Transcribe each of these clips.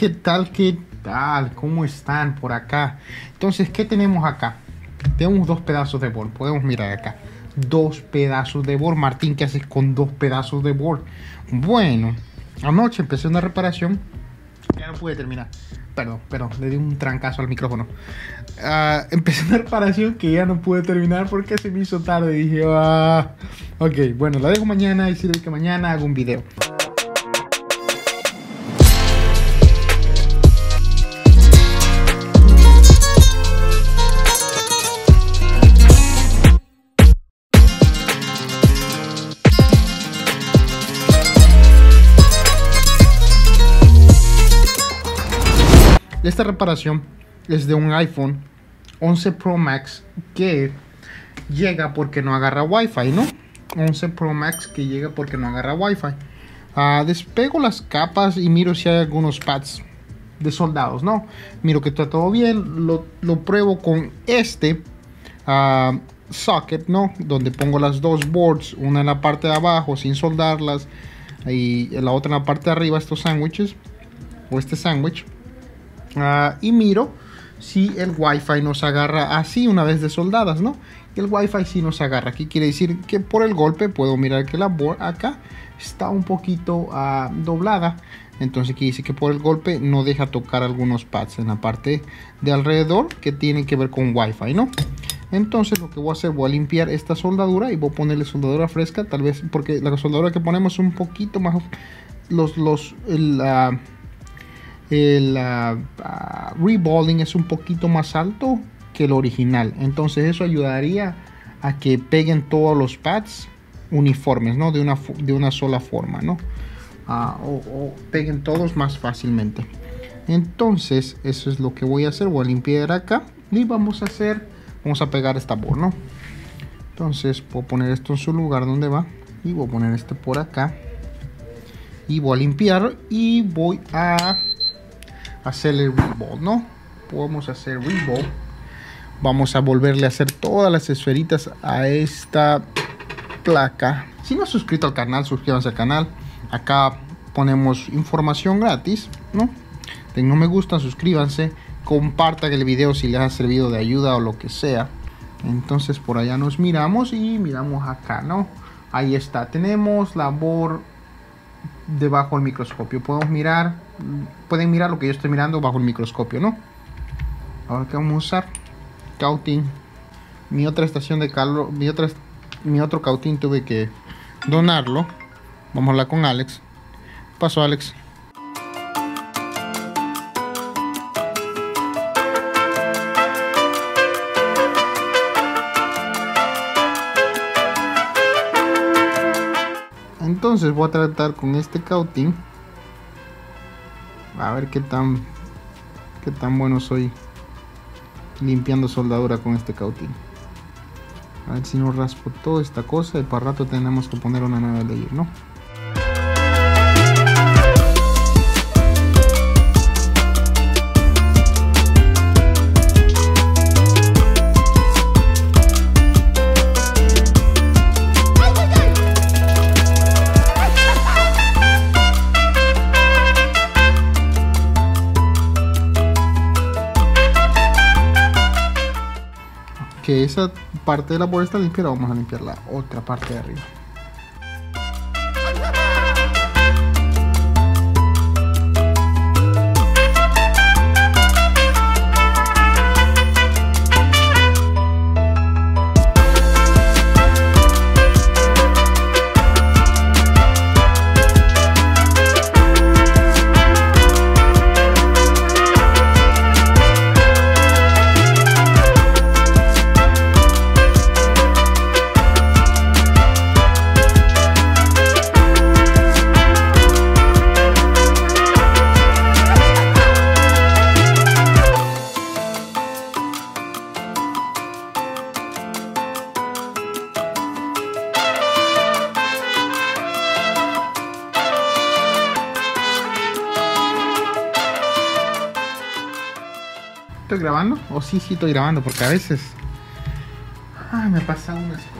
¿qué tal? ¿Qué tal? ¿Cómo están por acá? Entonces, ¿qué tenemos acá? Tenemos dos pedazos de board. Podemos mirar acá. Dos pedazos de board. Martín, ¿qué haces con dos pedazos de board? Bueno, anoche empecé una reparación. Ya no pude terminar. Perdón, perdón, le di un trancazo al micrófono. Ah, empecé una reparación que ya no pude terminar porque se me hizo tarde. Dije, ah, ok, bueno, la dejo mañana y sirve que mañana hago un video. Esta reparación es de un iPhone 11 Pro Max que llega porque no agarra Wi-Fi, ¿no? 11 Pro Max que llega porque no agarra Wi-Fi. Ah, despego las capas y miro si hay algunos pads de soldados, ¿no? Miro que está todo bien, lo, pruebo con este ah, socket, ¿no? Donde pongo las dos boards, una en la parte de abajo sin soldarlas y la otra en la parte de arriba, estos sándwiches o este sándwich. Ah, y miro si el wifi nos agarra así una vez de soldadas, ¿no? El wifi sí nos agarra. Aquí quiere decir que por el golpe puedo mirar que la board acá está un poquito ah, doblada. Entonces aquí dice que por el golpe no deja tocar algunos pads en la parte de alrededor que tienen que ver con wifi, ¿no? Entonces lo que voy a hacer, voy a limpiar esta soldadura y voy a ponerle soldadura fresca, tal vez porque la soldadura que ponemos es un poquito más los los la el uh, es un poquito más alto que el original. Entonces eso ayudaría a que peguen todos los pads uniformes, ¿no? De una, de una sola forma, ¿no? Ah, o, peguen todos más fácilmente. Entonces eso es lo que voy a hacer. Voy a limpiar acá y vamos a hacer, vamos a pegar esta board, ¿no? Entonces a poner esto en su lugar donde va y voy a poner este por acá y voy a limpiar y voy a hacerle revolve, ¿no? Podemos hacer. Vamos a volverle a hacer todas las esferitas a esta placa. Si no has suscrito al canal, suscríbanse al canal. Acá ponemos información gratis, ¿no? Den no me gusta, suscríbanse, compartan el video si les ha servido de ayuda o lo que sea. Entonces por allá nos miramos y miramos acá, ¿no? Ahí está, tenemos labor debajo del microscopio. Podemos mirar, pueden mirar lo que yo estoy mirando bajo el microscopio, ¿no? Ahora que vamos a usar cautín. Mi otra estación de calor, mi otra mi otro cautín tuve que donarlo. Vamos a hablar con Alex. Paso Alex. Entonces voy a tratar con este cautín. A ver qué tan qué tan bueno soy limpiando soldadura con este cautín. A ver si no raspo toda esta cosa y para rato tenemos que poner una nueva ley, ¿no? Esa parte de la bolsa está limpia, vamos a limpiar la otra parte de arriba. O sí, sí estoy grabando, porque a veces... Ah, me pasan unas cosas.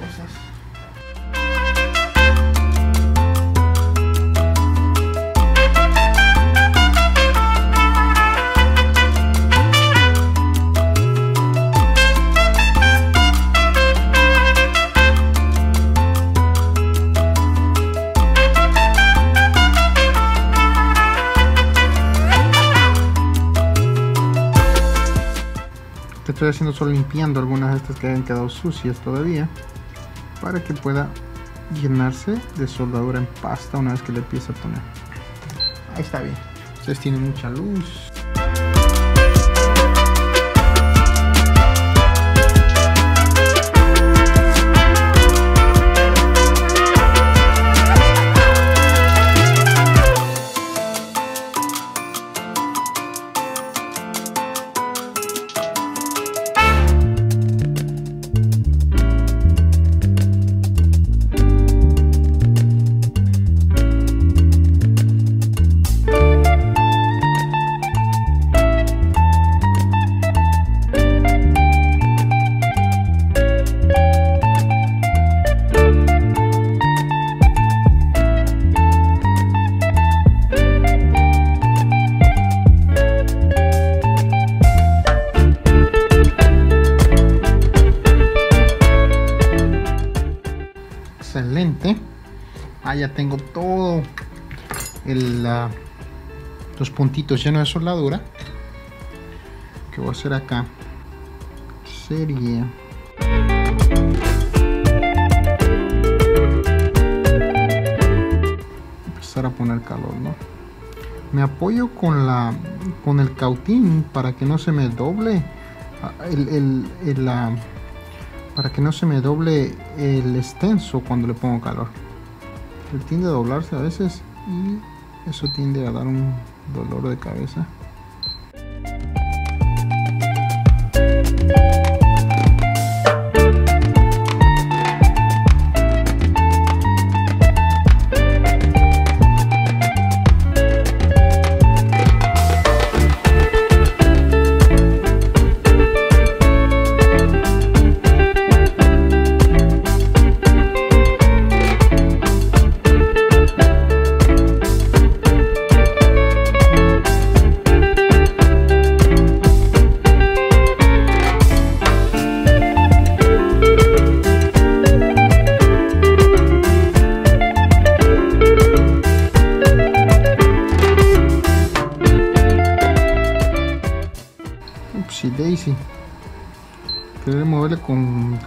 Haciendo solo limpiando algunas de estas que hayan quedado sucias todavía para que pueda llenarse de soldadura en pasta una vez que le empiece a poner. Ahí está bien. Ustedes tienen mucha luz ya tengo todo el, los puntitos llenos de soldadura. Que voy a hacer acá sería empezar a poner calor no me apoyo con la con el cautín para que no se me doble el, el, el la para que no se me doble el extenso cuando le pongo calor. Tiende a doblarse a veces y eso tiende a dar un dolor de cabeza.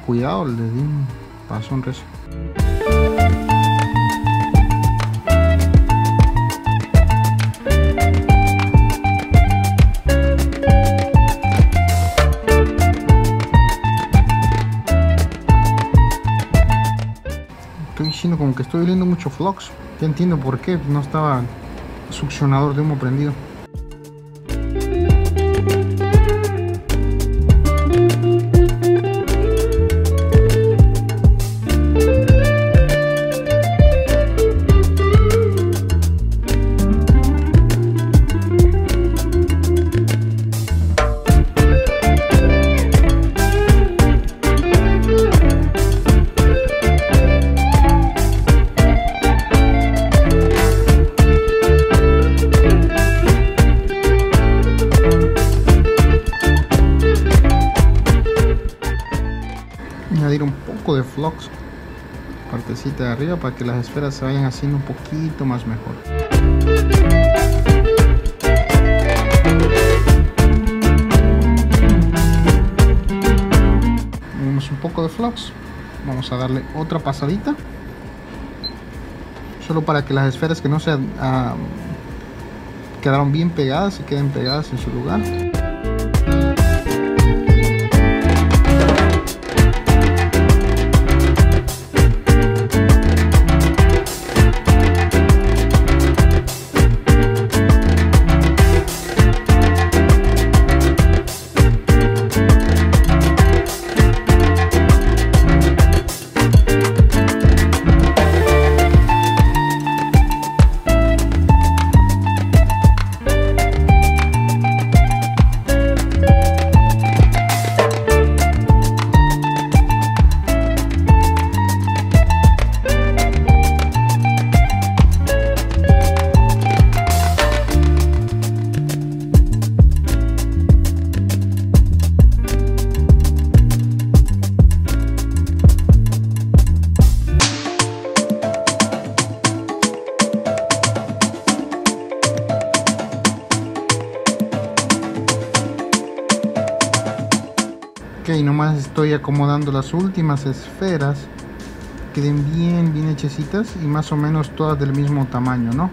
Con cuidado, le di un paso en recio. Estoy diciendo como que estoy oliendo mucho flux. Ya entiendo por qué no estaba succionador de humo prendido. Flux partecita de arriba para que las esferas se vayan haciendo un poquito más mejor. Un poco de flux. Vamos a darle otra pasadita. Solo para que las esferas que no se uh, quedaron bien pegadas se queden pegadas en su lugar acomodando las últimas esferas. Queden bien, bien hechecitas y más o menos todas del mismo tamaño, ¿no?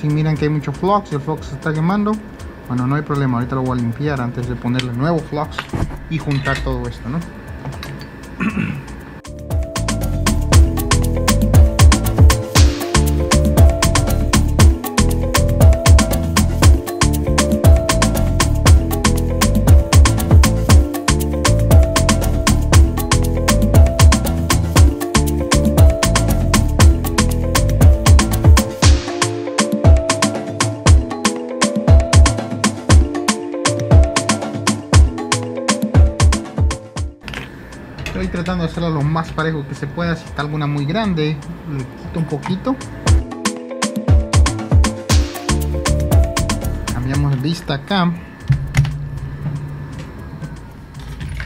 Si miran que hay mucho flux el flux está quemando, bueno, no hay problema. Ahorita lo voy a limpiar antes de ponerle nuevo flux y juntar todo esto, ¿no? hacerlo lo más parejo que se pueda. Si está alguna muy grande, le quito un poquito. Cambiamos vista acá.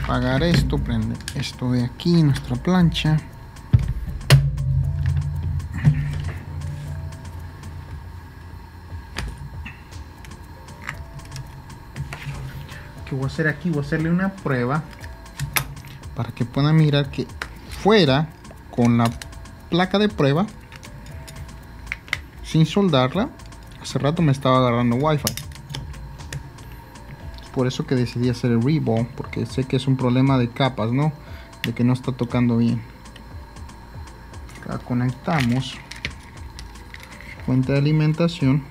Apagar esto, prende esto de aquí, nuestra plancha. ¿Qué voy a hacer aquí? Voy a hacerle una prueba para que puedan mirar que fuera con la placa de prueba sin soldarla hace rato me estaba agarrando wifi. Por eso que decidí hacer el reball porque sé que es un problema de capas no de que no está tocando bien. Acá conectamos. Fuente de alimentación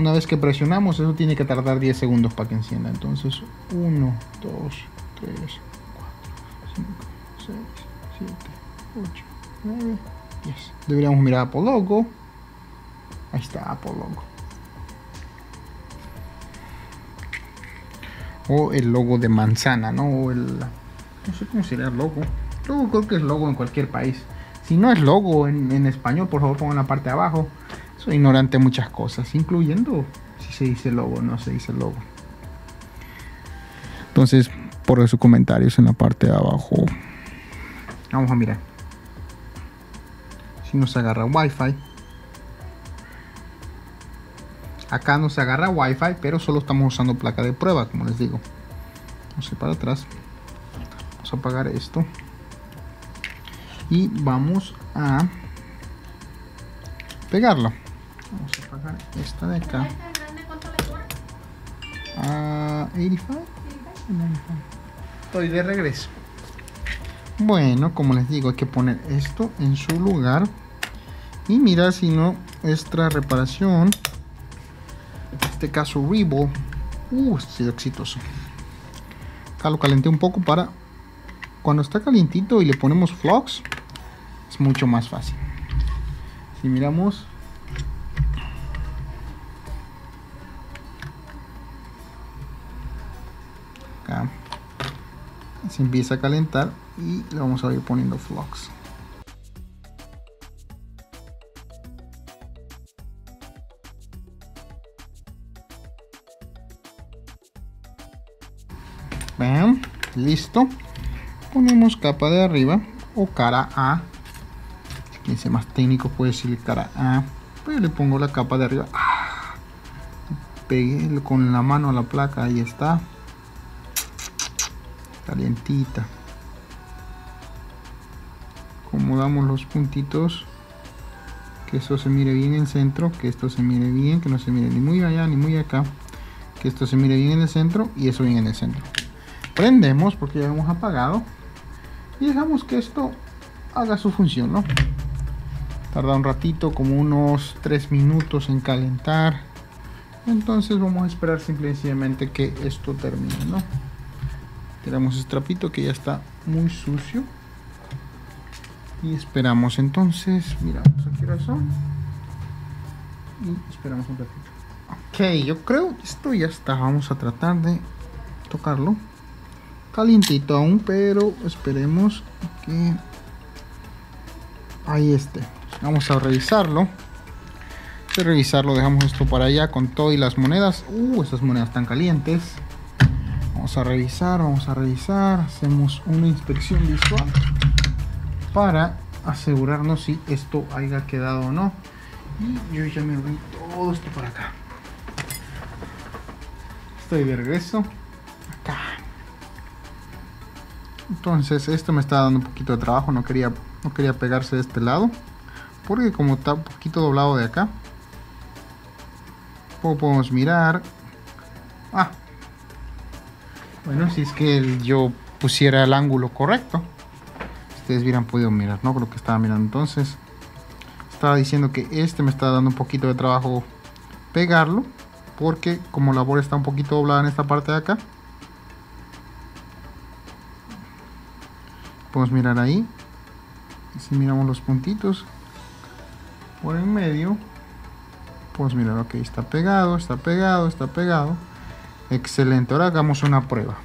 Una vez que presionamos, eso tiene que tardar 10 segundos para que encienda. Entonces, 1, 2, 3, 4, 5, 6, 7, 8, 9, 10. Deberíamos mirar Apple Logo. Ahí está Apple Logo. O el logo de manzana, ¿no? O el, no sé cómo sería el logo. Yo creo que es logo en cualquier país. Si no es logo en, en español, por favor pongan la parte de abajo. Soy ignorante de muchas cosas, incluyendo si se dice logo o no se dice logo. Entonces, por sus comentarios en la parte de abajo. Vamos a mirar. Si nos agarra Wi-Fi. Acá nos agarra Wi-Fi, pero solo estamos usando placa de prueba, como les digo. Vamos a ir para atrás. Vamos a apagar esto. Y vamos a pegarlo. Vamos a apagar esta de acá. A 85. Estoy de regreso. Bueno, como les digo, hay que poner esto en su lugar. Y mirar si no nuestra reparación. En este caso, Rebo. Uh, ha sido exitoso. Acá lo calenté un poco para. Cuando está calientito y le ponemos flux, es mucho más fácil. Si miramos empieza a calentar y le vamos a ir poniendo flux. Vean, listo. Ponemos capa de arriba o cara A. Quien sea más técnico puede decir cara A pues le pongo la capa de arriba. Ah, pegué con la mano a la placa ahí está calientita. Acomodamos los puntitos. Que esto se mire bien en centro que esto se mire bien que no se mire ni muy allá ni muy acá. Que esto se mire bien en el centro y eso bien en el centro. Prendemos porque ya hemos apagado. Y dejamos que esto haga su función ¿no? tarda un ratito como unos 3 minutos en calentar. Entonces vamos a esperar simplemente que esto termine ¿no? Tiramos este trapito que ya está muy sucio. Y esperamos entonces miramos aquí razón y esperamos un ratito. Ok yo creo esto ya está. Vamos a tratar de tocarlo calientito aún pero esperemos que ahí esté. Vamos a revisarlo. De revisarlo dejamos esto para allá con todo y las monedas. Uh esas monedas están calientes vamos a revisar vamos a revisar hacemos una inspección visual para asegurarnos si esto haya quedado o no y yo ya me voy todo esto para acá estoy de regreso. Acá. Entonces, esto me está dando un poquito de trabajo. No quería, no quería pegarse de este lado. Porque como está un poquito doblado de acá. Como podemos mirar. Ah. Bueno, si es que yo pusiera el ángulo correcto. Ustedes hubieran podido mirar, ¿no? Lo que estaba mirando. Entonces, estaba diciendo que este me está dando un poquito de trabajo pegarlo porque como la bola está un poquito doblada en esta parte de acá podemos mirar ahí si miramos los puntitos por en medio podemos mirar ok está pegado está pegado está pegado excelente ahora hagamos una prueba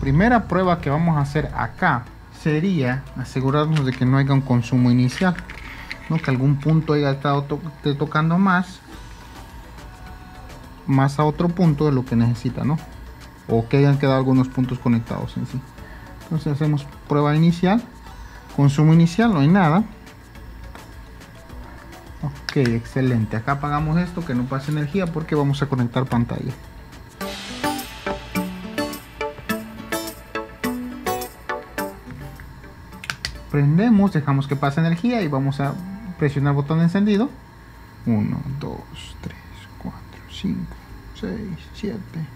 primera prueba que vamos a hacer acá sería asegurarnos de que no haya un consumo inicial ¿no? que algún punto haya estado tocando más más a otro punto de lo que necesita, ¿no? O que hayan quedado algunos puntos conectados en sí. Entonces hacemos prueba inicial, consumo inicial, no hay nada. Ok, excelente. Acá apagamos esto que no pase energía porque vamos a conectar pantalla. Prendemos, dejamos que pase energía y vamos a presionar botón encendido. 1, 2, 3, 4, 5, 6, 7, 8,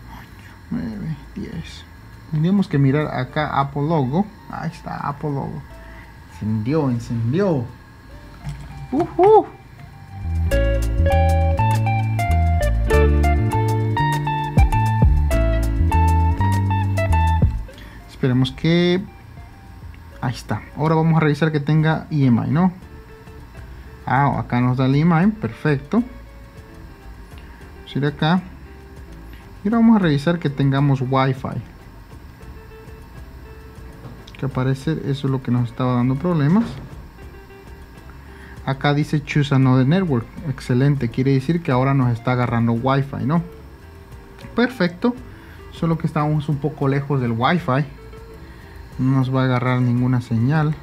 9, 10. Tenemos que mirar acá Apple Logo. Ahí está Apple Logo. Encendió, encendió. Uh -huh. Esperemos que... Ahí está. Ahora vamos a revisar que tenga EMI, ¿no? Ah, acá nos da el EMI. Perfecto. Vamos a ir acá. Y ahora vamos a revisar que tengamos Wi-Fi. Que aparece, eso es lo que nos estaba dando problemas. Acá dice Choose Another Network. Excelente, quiere decir que ahora nos está agarrando Wi-Fi, ¿no? Perfecto. Solo que estamos un poco lejos del Wi-Fi. No nos va a agarrar ninguna señal.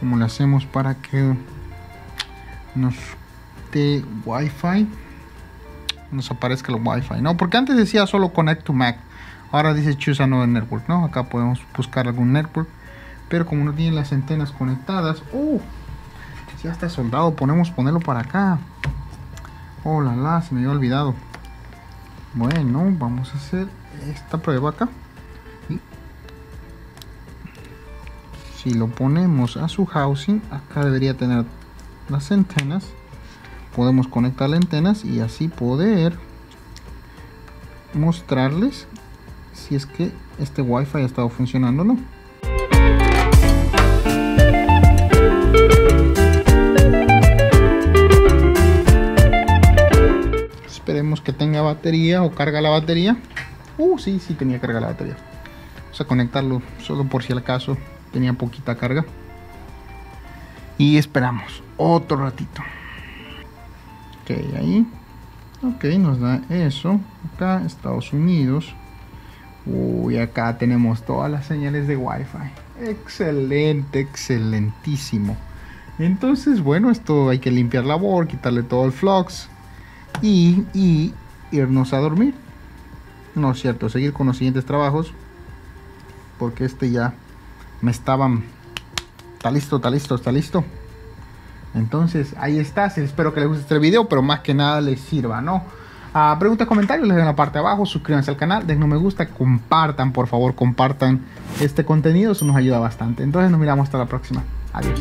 ¿Cómo le hacemos para que nos de Wi-Fi nos aparezca el Wi-Fi, ¿no? Porque antes decía solo Connect to Mac, ahora dice Choose Another Network, ¿no? Acá podemos buscar algún network, pero como no tiene las antenas conectadas, ¡uh! Ya está soldado, ponemos ponerlo para acá. Oh la, se me había olvidado. Bueno, vamos a hacer esta prueba acá. Y si lo ponemos a su housing, acá debería tener las antenas. Podemos conectar las antenas y así poder mostrarles si es que este wifi ha estado funcionando o no que tenga batería o carga la batería. Uh sí sí tenía carga la batería. Vamos a conectarlo solo por si acaso tenía poquita carga. Y esperamos otro ratito. Ahí. Ok nos da eso. Acá Estados Unidos. Uy acá tenemos todas las señales de Wi-Fi. Excelente excelentísimo. Entonces bueno esto hay que limpiar la board quitarle todo el flux y, irnos a dormir no es cierto seguir con los siguientes trabajos porque este ya me estaban está listo está listo está listo entonces, ahí está. Espero que les guste este video, pero más que nada les sirva, ¿no? Uh, preguntas, comentarios, les den en la parte de abajo. Suscríbanse al canal, den un me gusta, compartan, por favor, compartan este contenido. Eso nos ayuda bastante. Entonces, nos miramos hasta la próxima. Adiós.